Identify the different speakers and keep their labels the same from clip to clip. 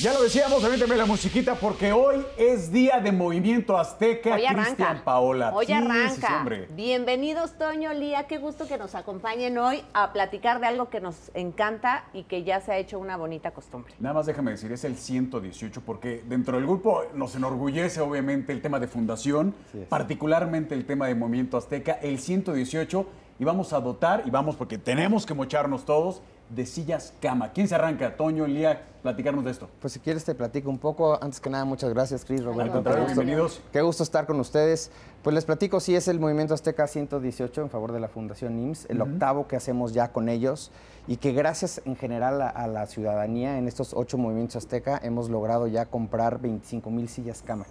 Speaker 1: Ya lo decíamos, avéntame la musiquita porque hoy es día de Movimiento Azteca.
Speaker 2: Hoy arranca.
Speaker 1: Cristian Paola.
Speaker 2: Hoy
Speaker 1: Sí, sí, sí,
Speaker 2: arranca.
Speaker 1: hombre.
Speaker 2: Bienvenidos, Toño, Lía. Qué gusto que nos acompañen hoy a platicar de algo que nos encanta y que ya se ha hecho una bonita costumbre.
Speaker 1: Nada más déjame decir, es el 118 porque dentro del grupo nos enorgullece obviamente el tema de fundación, particularmente el tema de Movimiento Azteca, el 118 y vamos a dotar y vamos porque tenemos que mocharnos todos de sillas cama. ¿Quién se arranca? Toño, Lía, platicarnos de esto.
Speaker 3: Pues si quieres te platico un poco. Antes que nada, muchas gracias, Cris, Roberto. Qué gusto-
Speaker 1: bienvenidos.
Speaker 3: Qué gusto estar con ustedes. Pues les platico, sí, es el Movimiento Azteca 118 en favor de la Fundación IMSS, el octavo que hacemos ya con ellos y que gracias en general a, a la ciudadanía en estos ocho movimientos Azteca hemos logrado ya comprar 25 mil sillas cama.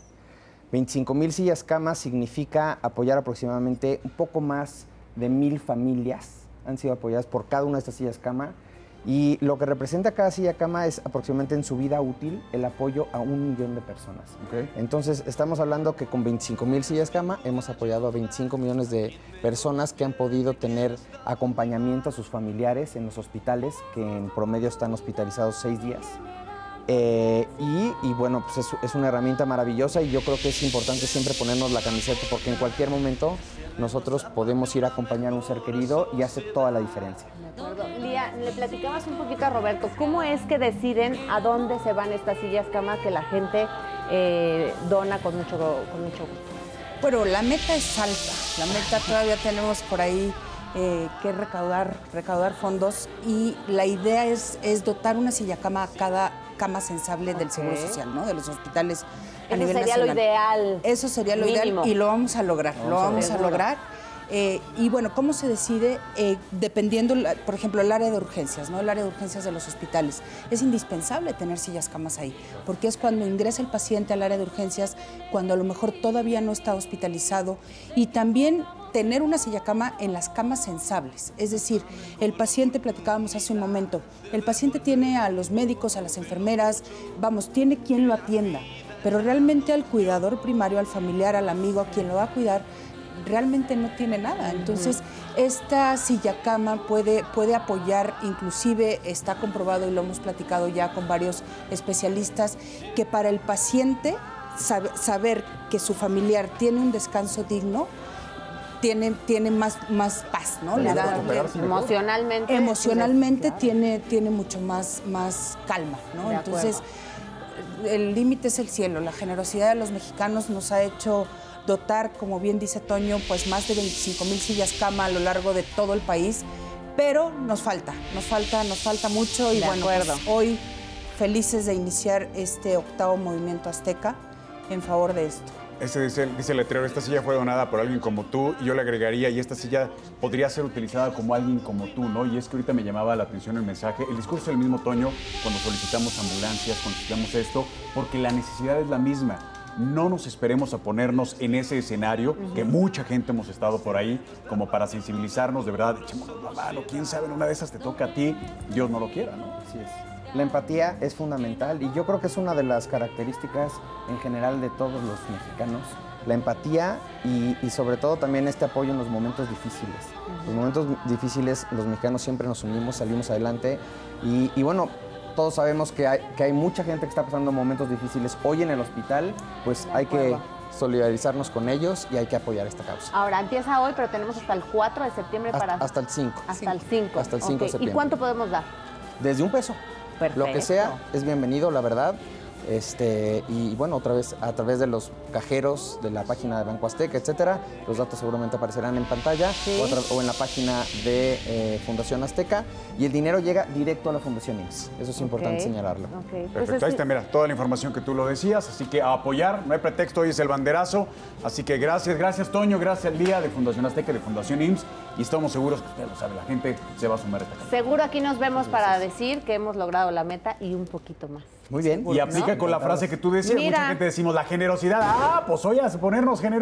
Speaker 3: 25 mil sillas cama significa apoyar aproximadamente un poco más de mil familias. Han sido apoyadas por cada una de estas sillas cama. Y lo que representa cada silla cama es aproximadamente en su vida útil el apoyo a un millón de personas. Entonces, estamos hablando que con 25 mil sillas cama hemos apoyado a 25 millones de personas que han podido tener acompañamiento a sus familiares en los hospitales, que en promedio están hospitalizados seis días. Eh, y, y bueno, pues es, es una herramienta maravillosa y yo creo que es importante siempre ponernos la camiseta porque en cualquier momento nosotros podemos ir a acompañar a un ser querido y hace toda la diferencia.
Speaker 2: De acuerdo. Lía, le platicabas un poquito a Roberto, ¿cómo es que deciden a dónde se van estas sillas cama que la gente eh, dona con mucho, con mucho gusto?
Speaker 4: Bueno, la meta es alta. La meta todavía tenemos por ahí eh, que recaudar, recaudar fondos y la idea es, es dotar una silla cama a cada cama sensible del Seguro. Social, ¿no? De los hospitales a
Speaker 2: Eso
Speaker 4: nivel
Speaker 2: sería lo ideal.
Speaker 4: Eso sería lo
Speaker 2: Mínimo.
Speaker 4: ideal y lo vamos a lograr. Lo vamos a lograr. Eh, y bueno, ¿cómo se decide? Eh, dependiendo, por ejemplo, el área de urgencias, ¿no? El área de urgencias de los hospitales. Es indispensable tener sillas camas ahí, porque es cuando ingresa el paciente al área de urgencias, cuando a lo mejor todavía no está hospitalizado. Y también tener una silla cama en las camas sensables. Es decir, el paciente, platicábamos hace un momento, el paciente tiene a los médicos, a las enfermeras, vamos, tiene quien lo atienda, pero realmente al cuidador primario, al familiar, al amigo, a quien lo va a cuidar, realmente no tiene nada. Entonces, esta silla cama puede, puede apoyar, inclusive está comprobado y lo hemos platicado ya con varios especialistas, que para el paciente sab- saber que su familiar tiene un descanso digno, tiene, tiene más, más paz, ¿no? Le da.
Speaker 2: Emocionalmente.
Speaker 4: emocionalmente
Speaker 2: Claro.
Speaker 4: tiene, tiene mucho más, más calma, ¿no?
Speaker 2: De
Speaker 4: Entonces, el límite es el cielo. La generosidad de los mexicanos nos ha hecho dotar, como bien dice Toño, pues más de 25 mil sillas cama a lo largo de todo el país, pero nos falta, nos falta, nos falta mucho y
Speaker 2: De
Speaker 4: bueno, pues, hoy felices de iniciar este octavo movimiento azteca en favor de esto.
Speaker 1: Ese dice, dice el letrero, esta silla fue donada por alguien como tú y yo le agregaría, y esta silla podría ser utilizada como alguien como tú, ¿no? Y es que ahorita me llamaba la atención el mensaje, el discurso del mismo Toño cuando solicitamos ambulancias, cuando solicitamos esto, porque la necesidad es la misma. No nos esperemos a ponernos en ese escenario, que mucha gente hemos estado por ahí, como para sensibilizarnos, de verdad, echémonos la mano, quién sabe, en una de esas te toca a ti, Dios no lo quiera, ¿no?
Speaker 3: Así es. La empatía es fundamental y yo creo que es una de las características en general de todos los mexicanos. La empatía y, y sobre todo también este apoyo en los momentos difíciles. Los momentos difíciles los mexicanos siempre nos unimos, salimos adelante y, y bueno, todos sabemos que hay, que hay mucha gente que está pasando momentos difíciles hoy en el hospital, pues hay que solidarizarnos con ellos y hay que apoyar esta causa.
Speaker 2: Ahora, empieza hoy, pero tenemos hasta el 4 de septiembre para...
Speaker 3: Hasta, hasta el 5.
Speaker 2: hasta el 5.
Speaker 3: Hasta el 5 de
Speaker 2: Ok, ¿Y
Speaker 3: septiembre.
Speaker 2: cuánto podemos dar?
Speaker 3: Desde un peso. Lo que sea es bienvenido, la verdad. Este, y bueno, otra vez a través de los cajeros de la página de Banco Azteca, etcétera, los datos seguramente aparecerán en pantalla o, en la página de eh, Fundación Azteca y el dinero llega directo a la Fundación IMSS. Eso es importante señalarlo.
Speaker 2: Pues
Speaker 1: Perfecto,
Speaker 2: es
Speaker 1: ahí está, mira, toda la información que tú lo decías, así que a apoyar, no hay pretexto, hoy es el banderazo, así que gracias, gracias Toño, gracias Lía de Fundación Azteca, y de Fundación IMSS, y estamos seguros que usted lo sabe, la gente se va a sumar a esta campaña.
Speaker 2: Seguro aquí nos vemos para decir que hemos logrado la meta y un poquito más.
Speaker 3: Muy bien.
Speaker 1: Y aplica con la frase que tú decías,
Speaker 2: Mira.
Speaker 1: mucha gente decimos la generosidad, ah, pues oye, a ponernos generosos.